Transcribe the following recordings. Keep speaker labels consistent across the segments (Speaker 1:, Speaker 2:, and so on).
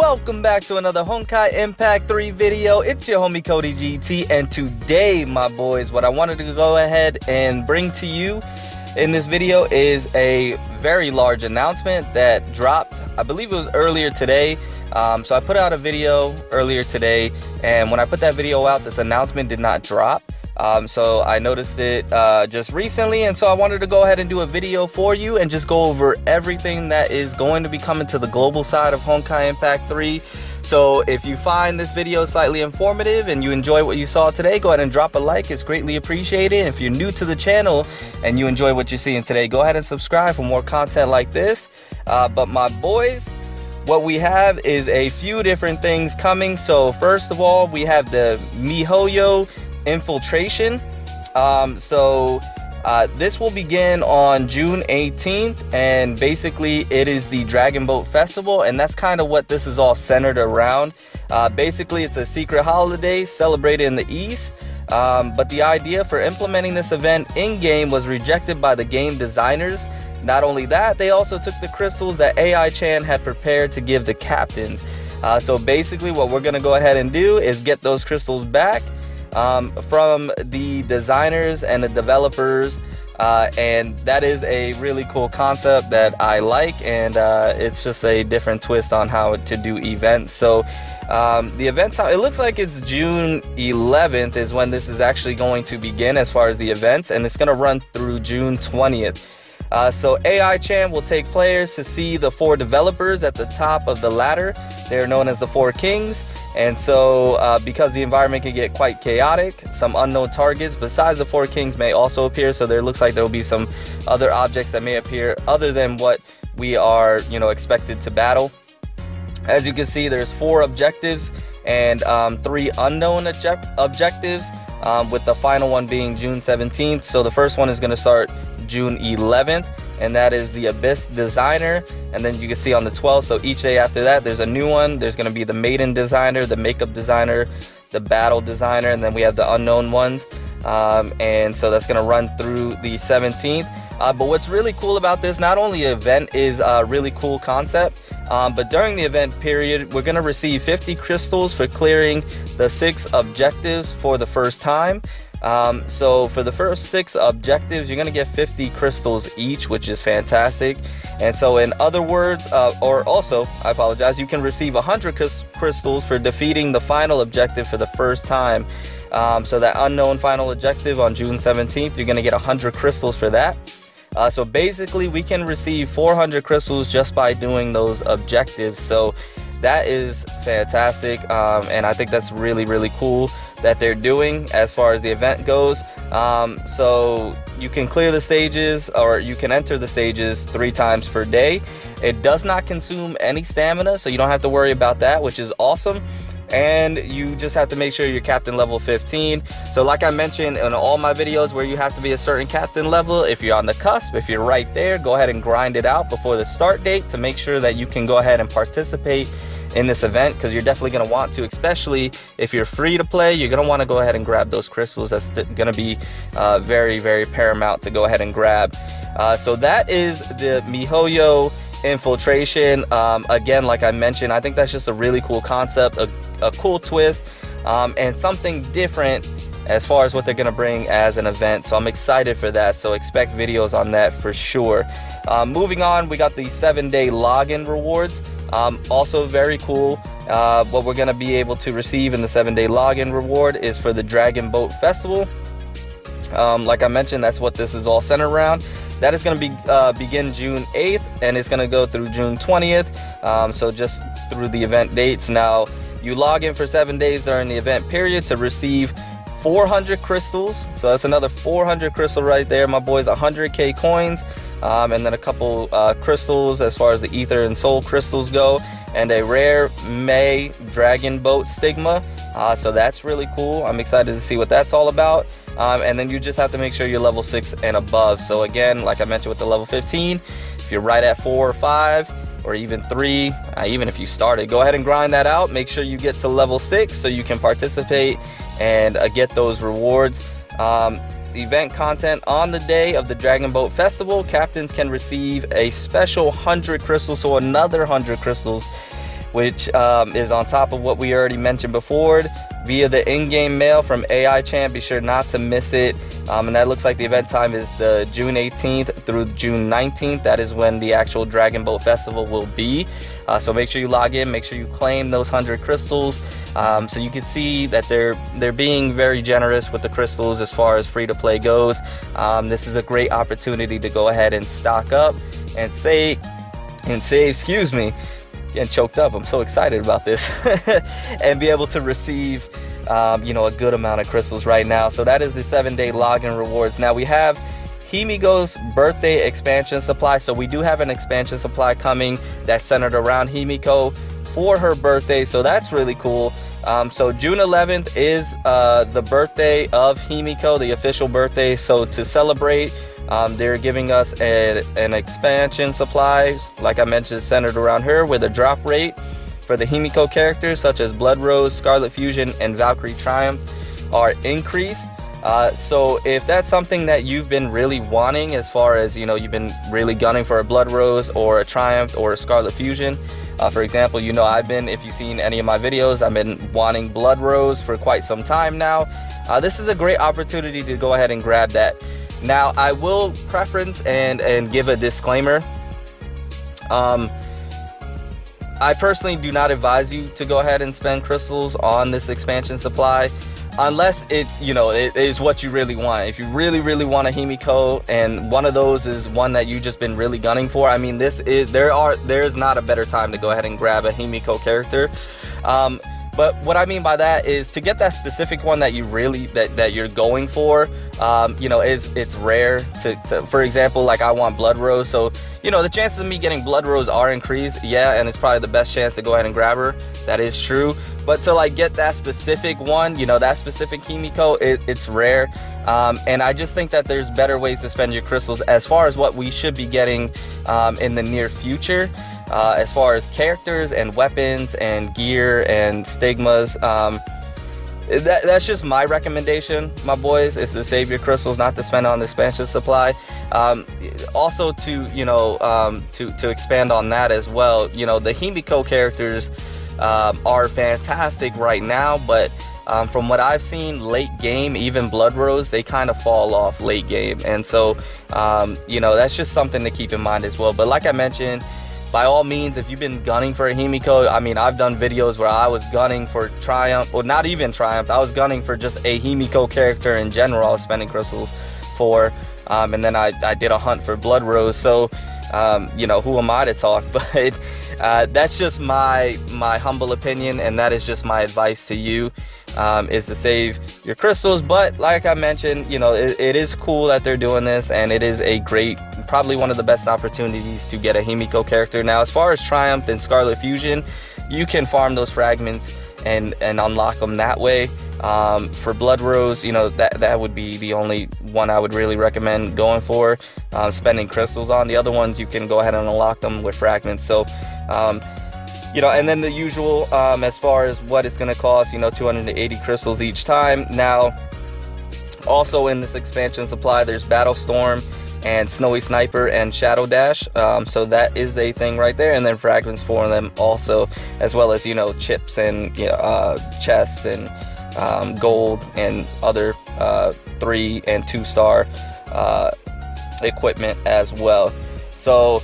Speaker 1: Welcome back to another Honkai Impact 3 video. It's your homie Cody GT and today, my boys, what I wanted to go ahead and bring to you in this video is a very large announcement that dropped, I believe it was earlier today. Um, so I put out a video earlier today and when I put that video out, this announcement did not drop. Um, so I noticed it uh, just recently, and so I wanted to go ahead and do a video for you and just go over everything that is going to be coming to the global side of Honkai Impact 3. So if you find this video slightly informative and you enjoy what you saw today, go ahead and drop a like. It's greatly appreciated. If you're new to the channel and you enjoy what you're seeing today, go ahead and subscribe for more content like this. Uh, but my boys, what we have is a few different things coming. So first of all, we have the MiHoYo infiltration. Um, so uh, this will begin on June 18th, and basically, it is the Dragon Boat Festival, and that's kind of what this is all centered around. Uh, basically, it's a secret holiday celebrated in the East, um, but the idea for implementing this event in game was rejected by the game designers. Not only that, they also took the crystals that AI Chan had prepared to give the captains. Uh, so basically, what we're going to go ahead and do is get those crystals back um, from the designers and the developers. Uh, and that is a really cool concept that I like, and uh, it's just a different twist on how to do events. So, um, the events, it looks like it's June 11th is when this is actually going to begin as far as the events, and it's going to run through June 20th. Uh, so AI Chan will take players to see the four developers at the top of the ladder. They're known as the Four Kings. And so, uh, because the environment can get quite chaotic, some unknown targets besides the Four Kings may also appear. So there looks like there will be some other objects that may appear other than what we are, you know, expected to battle. As you can see, there's four objectives and um, three unknown object objectives, um, with the final one being June 17th. So the first one is going to start June 11th, and that is the Abyss Designer. And then you can see on the 12th, so each day after that, there's a new one. There's going to be the Maiden Designer, the Makeup Designer, the Battle Designer, and then we have the unknown ones. Um, and so that's going to run through the 17th. Uh, but what's really cool about this, not only the event is a really cool concept, um, but during the event period, we're going to receive 50 crystals for clearing the six objectives for the first time. Um, so for the first six objectives, you're gonna get 50 crystals each, which is fantastic. And so in other words, uh, or also, I apologize, you can receive 100 crystals for defeating the final objective for the first time. Um, so that unknown final objective on June 17th, you're gonna get 100 crystals for that. Uh, so basically, we can receive 400 crystals just by doing those objectives. So that is fantastic, um, and I think that's really, really cool that they're doing as far as the event goes. Um, so you can clear the stages or you can enter the stages three times per day. It does not consume any stamina, so you don't have to worry about that, which is awesome. And you just have to make sure you're captain level 15. So like I mentioned in all my videos where you have to be a certain captain level, if you're on the cusp, if you're right there, go ahead and grind it out before the start date to make sure that you can go ahead and participate in this event because you're definitely going to want to, especially if you're free to play. You're going to want to go ahead and grab those crystals. That's going to be uh, very, very paramount to go ahead and grab. Uh, so that is the MiHoYo infiltration. Um, again, like I mentioned, I think that's just a really cool concept, a, a cool twist, um, and something different as far as what they're going to bring as an event. So I'm excited for that. So expect videos on that for sure. Um, moving on, we got the seven day login rewards. Um, also very cool. Uh, what we're going to be able to receive in the seven day login reward is for the Dragon Boat Festival. Um, like I mentioned, that's what this is all centered around. That is going to be uh, begin June 8th and it's going to go through June 20th. Um, so just through the event dates. Now, you log in for seven days during the event period to receive 400 crystals. So that's another 400 crystal right there, my boys. 100k coins um, and then a couple uh, crystals as far as the ether and soul crystals go and a rare May Dragon Boat Stigma. Uh, so that's really cool. I'm excited to see what that's all about. Um, and then you just have to make sure you're level 6 and above. So again, like I mentioned with the level 15, if you're right at 4 or 5, or even 3, uh, even if you started, go ahead and grind that out. Make sure you get to level 6 so you can participate and uh, get those rewards. Um, event content on the day of the Dragon Boat Festival, captains can receive a special 100 crystals, so another 100 crystals which um, is on top of what we already mentioned before via the in-game mail from AI Chan. Be sure not to miss it. Um, and that looks like the event time is the June 18th through June 19th. That is when the actual Dragon Boat Festival will be. Uh, so make sure you log in, make sure you claim those 100 crystals. Um, so you can see that they're they're being very generous with the crystals as far as free to play goes. Um, this is a great opportunity to go ahead and stock up and save and save. Excuse me, getting choked up. I'm so excited about this and be able to receive. Um, you know, a good amount of crystals right now. So that is the seven day login rewards. Now we have Himeko's birthday expansion supply. So we do have an expansion supply coming that's centered around Himeko for her birthday. So that's really cool. Um, so June 11th is uh, the birthday of Himeko, the official birthday. So to celebrate, um, they're giving us a, an expansion supply, like I mentioned, centered around her with a drop rate for the Himeko characters such as Blood Rose, Scarlet Fusion, and Valkyrie Triumph are increased. Uh, so if that's something that you've been really wanting as far as you know you've been really gunning for a blood rose or a triumph or a scarlet fusion uh, for example you know i've been if you've seen any of my videos i've been wanting blood rose for quite some time now uh, this is a great opportunity to go ahead and grab that now i will preference and and give a disclaimer. Um, I personally do not advise you to go ahead and spend crystals on this expansion supply unless it's you know it is what you really want. If you really really want a himeko and one of those is one that you just been really gunning for i mean this is there are there's not a better time to go ahead and grab a himeko character. Um, but what I mean by that is to get that specific one that you really that, that you're going for, um, you know, is it's rare to, to, for example, like I want Blood Rose, so you know the chances of me getting Blood Rose are increased, yeah, and it's probably the best chance to go ahead and grab her. That is true, but to like get that specific one, you know, that specific Himeko, it, it's rare. Um, and I just think that there's better ways to spend your crystals as far as what we should be getting um, in the near future uh, as far as characters and weapons and gear and stigmas. Um, that, that's just my recommendation, my boys, is to save your crystals, not to spend on the expansion supply. Um, also, to you know, um, to to expand on that as well. You know, the Himeko characters um, are fantastic right now, but um, from what I've seen, late game, even Blood Rose, they kind of fall off late game, and so um, you know that's just something to keep in mind as well. But like I mentioned by all means, if you've been gunning for a Himeko, I mean, I've done videos where I was gunning for Triumph, or not even Triumph, I was gunning for just a Himeko character in general. I was spending crystals for, um, and then I, I did a hunt for Blood Rose. So, um, you know, who am I to talk? But uh, that's just my my humble opinion, and that is just my advice to you um, is to save your crystals. But like I mentioned, you know, it, it is cool that they're doing this, and it is a great, probably one of the best opportunities to get a Himeko character. Now, as far as Triumph and Scarlet Fusion, you can farm those fragments and and unlock them that way. Um, for Blood Rose, you know that that would be the only one I would really recommend going for, uh, spending crystals on. The other ones you can go ahead and unlock them with fragments. So um, you know, and then the usual um, as far as what it's going to cost, you know, 280 crystals each time. Now, also in this expansion supply, there's Battle Storm and Snowy Sniper and Shadow Dash. Um, so that is a thing right there. And then fragments for them also, as well as, you know, chips and you know, uh, chests and um, gold and other uh, three and two star uh, equipment as well. So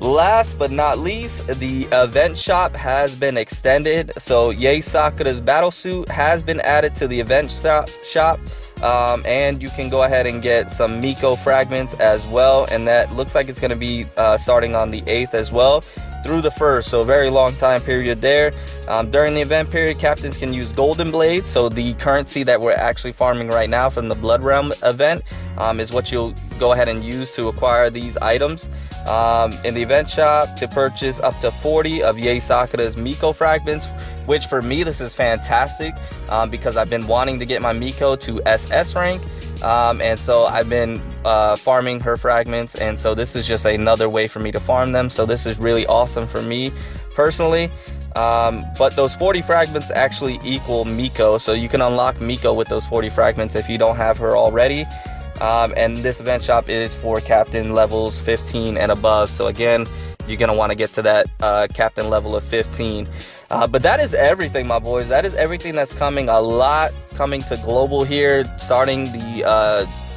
Speaker 1: Last but not least, the event shop has been extended. So Yae Sakura's battle suit has been added to the event shop. Um, and you can go ahead and get some Miko fragments as well. And that looks like it's going to be uh, starting on the 8th as well through the first, so very long time period there. Um, during the event period, captains can use golden blades. So the currency that we're actually farming right now from the Blood Realm event um, is what you'll go ahead and use to acquire these items. Um, in the event shop to purchase up to 40 of Yae Sakura's Miko fragments, which for me this is fantastic um, because I've been wanting to get my Miko to SS rank um, and so I've been uh, farming her fragments and so this is just another way for me to farm them so this is really awesome for me personally um, but those 40 fragments actually equal Miko so you can unlock Miko with those 40 fragments if you don't have her already um, and this event shop is for captain levels 15 and above so again you're gonna want to get to that uh, captain level of 15. Uh, but that is everything, my boys. That is everything that's coming. A lot coming to global here, starting the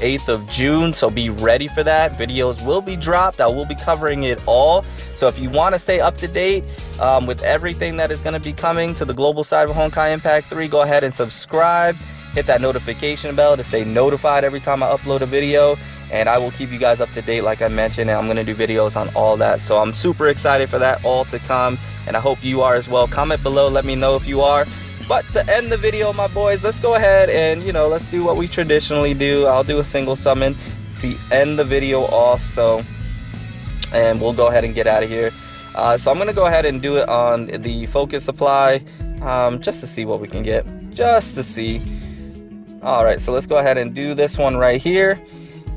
Speaker 1: 8th uh, of June. So be ready for that. Videos will be dropped. I will be covering it all. So if you want to stay up to date um, with everything that is going to be coming to the global side of Honkai Impact 3, go ahead and subscribe hit that notification bell to stay notified every time I upload a video. And I will keep you guys up to date like I mentioned and I'm gonna do videos on all that. So I'm super excited for that all to come and I hope you are as well. Comment below let me know if you are. But to end the video my boys let's go ahead and you know let's do what we traditionally do. I'll do a single summon to end the video off so and we'll go ahead and get out of here. Uh, so I'm gonna go ahead and do it on the focus supply um, just to see what we can get. Just to see all right, so let's go ahead and do this one right here,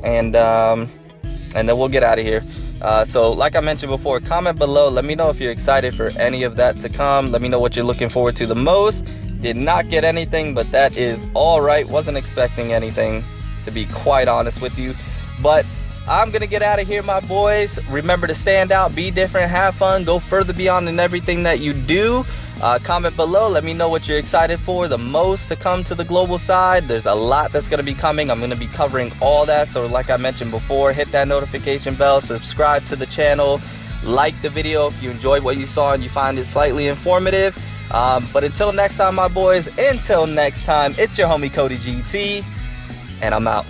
Speaker 1: and um, and then we'll get out of here. Uh, so like I mentioned before, comment below. Let me know if you're excited for any of that to come. Let me know what you're looking forward to the most. Did not get anything, but that is all right. Wasn't expecting anything, to be quite honest with you. But I'm gonna get out of here, my boys. Remember to stand out, be different, have fun, go further beyond in everything that you do. Uh, comment below, let me know what you're excited for the most to come to the global side. There's a lot that's to be coming. I'm to be covering all that. So like I mentioned before, hit that notification bell, subscribe to the channel, like the video if you enjoyed what you saw and you find it slightly informative. Um, but until next time, my boys, until next time, it's your homie Cody GT, and I'm out.